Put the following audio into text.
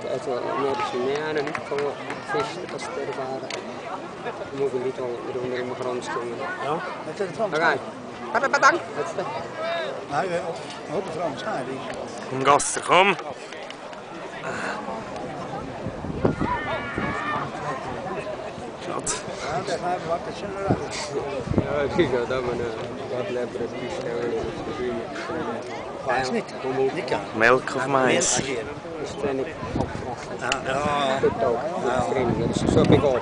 Het, het was medicineren niet van vis dat stervaren. We moeten niet al doen in mijn grondstoelen. Ja, dat is het Frans. Oké. Bedankt. Bedankt. Het is de- ik het Frans. Die. Kom gasten, kom. Zat. Ja, dat wat. Ja, die gaat dan maar wat lekker het. Dat is niet. Melk of mais? Dan ik opvragen. Ja, ja. Ook. Is. Dus zo heb ik op.